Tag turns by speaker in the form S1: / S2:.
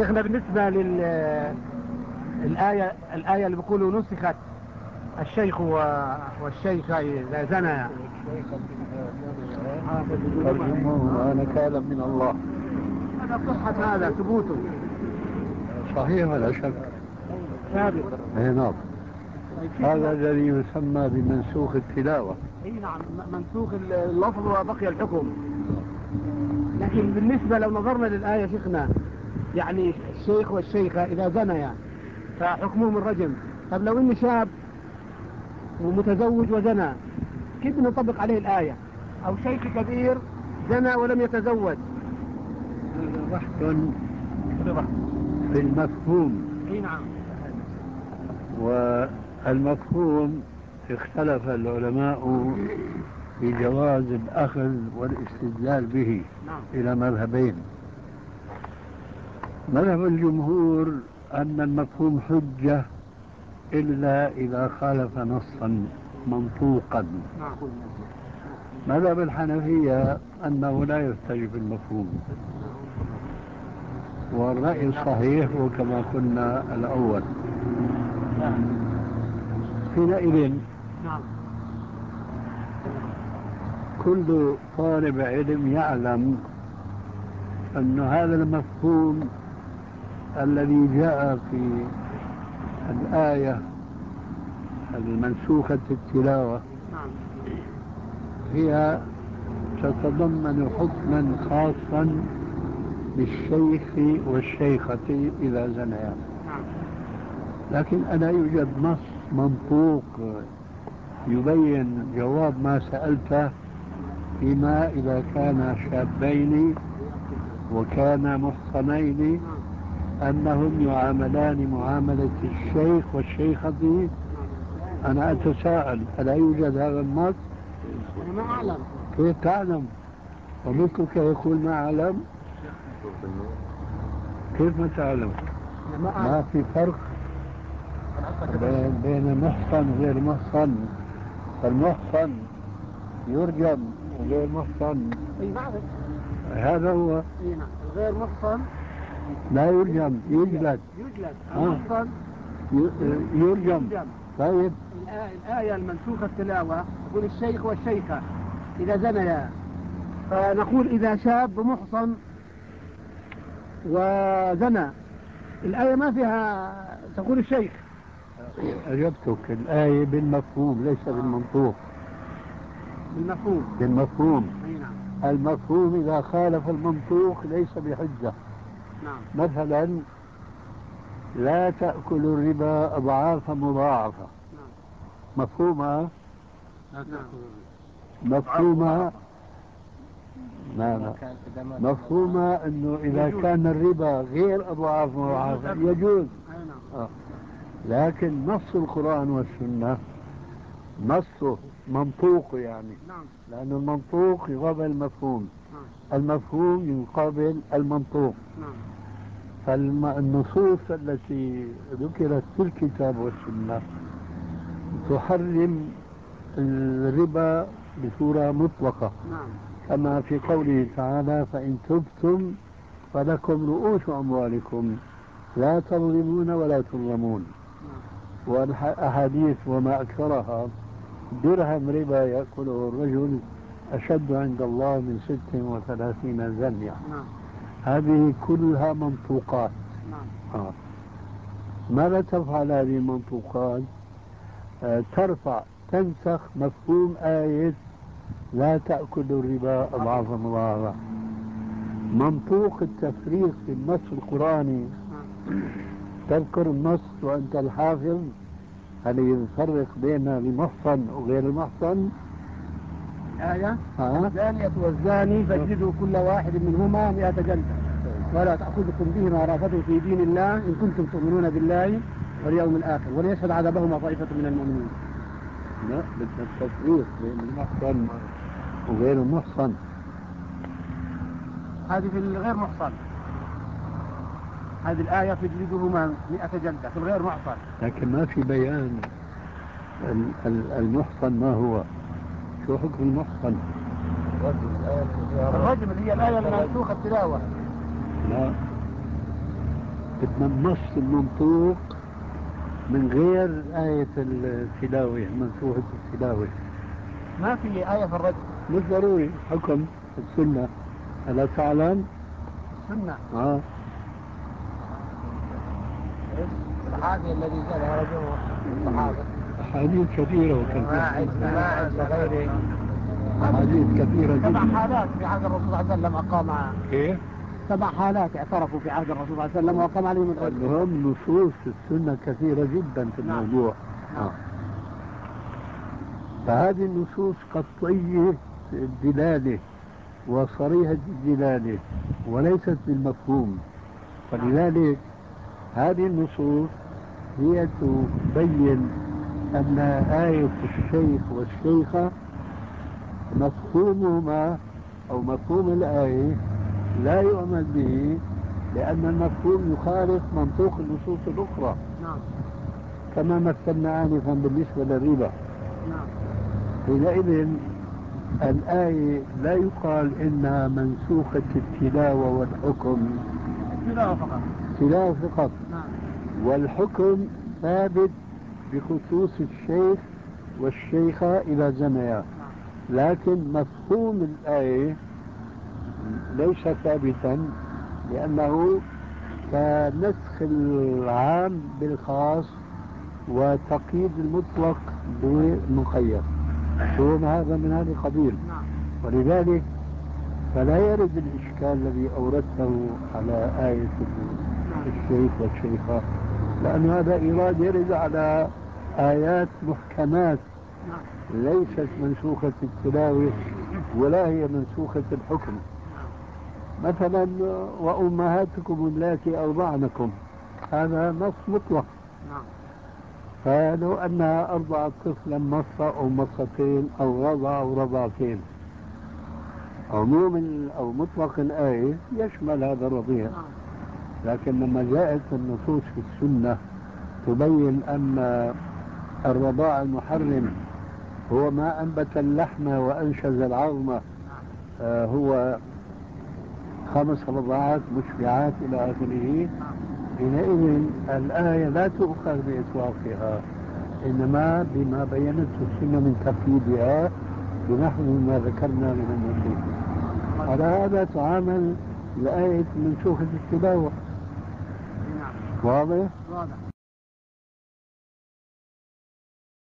S1: شيخنا بالنسبة لل الآية الآية اللي بيقولوا نسخت الشيخ والشيخة إذا زنى
S2: ترجمه نكالا من الله
S1: هذا صحة هذا ثبوته.
S2: صحيح ولا شك؟
S1: ثابت.
S2: اي نعم. هذا الذي يسمى بمنسوخ التلاوة.
S1: إي نعم منسوخ اللفظ وبقي الحكم. لكن بالنسبة لو نظرنا للآية شيخنا يعني الشيخ والشيخة إذا زنيا فحكمهم الرجم طب لو إني شاب ومتزوج وزنى كيف نطبق عليه الآية؟ أو شيخ كبير زنى ولم يتزوج.
S2: بحث في المفهوم.
S1: إي نعم.
S2: والمفهوم اختلف العلماء في جواز الأخذ والاستدلال به
S1: نعم.
S2: إلى مذهبين. مذهب الجمهور أن المفهوم حجة إلا إذا خالف نصا منطوقا. مذهب الحنفية أنه لا يحتج بالمفهوم والرأي الصحيح هو كما قلنا الأول. حينئذ كل طالب علم يعلم أن هذا المفهوم الذي جاء في الآية المنسوخة التلاوة.
S1: نعم.
S2: هي تتضمن حكما خاصا بالشيخ والشيخة إذا زنيا.
S1: نعم.
S2: لكن ألا يوجد نص منطوق يبين جواب ما سألته فيما إذا كان شابين وكان محصنين. أنهم يعاملان معاملة الشيخ والشيخة أنا أتساءل ألا يوجد هذا النص؟
S1: أنا ما أعلم
S2: كيف تعلم؟ ومثلك يقول ما أعلم؟ كيف ما تعلم؟
S1: ما
S2: ما في فرق بين محصن وغير محصن فالمحصن يرجم وغير محصن هذا هو
S1: نعم الغير محصن
S2: لا يرجم يجلد.
S1: يجلد.
S2: آه. يرجم
S1: يرجم
S2: طيب.
S1: الآية, المنسوخة التلاوة تقول الشيخ والشيخة إذا زنيا فنقول إذا شاب محصن وزنى. الآية ما فيها تقول الشيخ.
S2: أجبتك. الآية بالمفهوم ليس بالمنطوق.
S1: بالمفهوم.
S2: بالمفهوم.
S1: نعم.
S2: المفهوم إذا خالف المنطوق ليس بحجة.
S1: نعم.
S2: مثلا لا تأكل الربا أضعافا مضاعفة.
S1: نعم.
S2: مفهومة؟
S1: نعم
S2: مفهومة؟ لا لا. مفهومة إنه إذا
S1: يجوز.
S2: كان الربا غير أضعاف مضاعفة.
S1: يجوز. نعم.
S2: آه. لكن نص القرآن والسنة نصه منطوق يعني.
S1: نعم.
S2: لأن المنطوق يقابل المفهوم. المفهوم يقابل المنطوق.
S1: نعم.
S2: فالنصوص التي ذكرت في الكتاب والسنة تحرم الربا بصورة مطلقة.
S1: نعم.
S2: كما في قوله تعالى فإن تبتم فلكم رؤوس أموالكم لا تظلمون ولا تظلمون. والأحاديث وما أكثرها درهم ربا يأكله الرجل أشد عند الله من ست وثلاثين زنية
S1: نعم.
S2: هذه كلها منطوقات
S1: نعم.
S2: آه. ماذا تفعل هذه المنطوقات آه ترفع تنسخ مفهوم آية لا تأكل الربا أضعافا مضاعفة. منطوق التفريق في النص القرآني.
S1: نعم.
S2: تذكر النص وأنت الحافظ؟ هل يفرق بين المحصن وغير المحصن
S1: آية.
S2: ها؟
S1: الزانية والزاني فاجلدوا كل واحد منهما مئة جلدة. ولا تأخذكم بهما رافة في دين الله إن كنتم تؤمنون بالله واليوم الآخر. وليشهد عذابهما طائفة من المؤمنين.
S2: لا بدنا التفريق بين المحصن وغير المحصن.
S1: هذه في الغير محصن. هذه الآية فاجلدوهما مئة جلدة في الغير محصن.
S2: لكن ما في بيان ال- ال- المحصن ما هو. شو حكم المحصن
S1: الرجم اللي هي الآية المنسوخة التلاوة.
S2: لا. بدنا النص المنطوق من غير آية التلاوة منسوخة التلاوة.
S1: ما في آية في الرجل.
S2: مش ضروري. حكم السنة. ألا تعلم؟
S1: سنة
S2: آه.
S1: الصحابي الذي سأل رجل. الصحابة
S2: أحاديث كثيرة وكثيرة
S1: وغيره
S2: أحاديث كثيرة
S1: سبع
S2: جدا
S1: حالات في عهد الرسول صلى الله عليه وسلم أقام
S2: كيف؟
S1: سبع حالات اعترفوا في عهد الرسول صلى الله عليه وسلم وأقام عليهم الرجل
S2: المهم نصوص السنة كثيرة جدا في
S1: نعم.
S2: الموضوع
S1: نعم.
S2: فهذه النصوص قطعية الدلالة وصريحة الدلالة وليست بالمفهوم فلذلك هذه النصوص هي تبين أن آية الشيخ والشيخة مفهومهما أو مفهوم الآية لا يؤمن به لأن المفهوم يخالف منطوق النصوص الأخرى.
S1: نعم.
S2: كما مثلنا آنفا بالنسبة للربا.
S1: نعم.
S2: حينئذ الآية لا يقال إنها منسوخة التلاوة والحكم.
S1: التلاوة فقط.
S2: تلاوة فقط.
S1: نعم.
S2: والحكم ثابت بخصوص الشيخ والشيخة إلى
S1: نعم
S2: لكن مفهوم الآية ليس ثابتا لأنه كنسخ العام بالخاص وتقييد المطلق بالمقيد. هو هذا من هذا القبيل. ولذلك فلا يرد الإشكال الذي أوردته على آية الشيخ والشيخة. لأن هذا إيراد يرد على آيات محكمات ليست منسوخة التلاوة ولا هي منسوخة الحكم. مثلا وأمهاتكم اللاتي أرضعنكم. هذا نص مطلق. فلو أنها أرضعت طفلا مصة أو مصتين أو رضع أو رضعتين. عموم أو مطلق الآية يشمل هذا الرضيع. لكن لما جاءت النصوص في السنة تبين أن الرضاع المحرم هو ما أنبت اللحم وأنشز العظم آه، هو خمس رضاعات مشبعات إلى آخره. حينئذ الآية لا تؤخذ بإطلاقها إنما بما بينته السنة من تقييدها بنحو ما ذكرنا من النصوص. على هذا تعامل الآية منسوخة التلاوة
S1: Roda.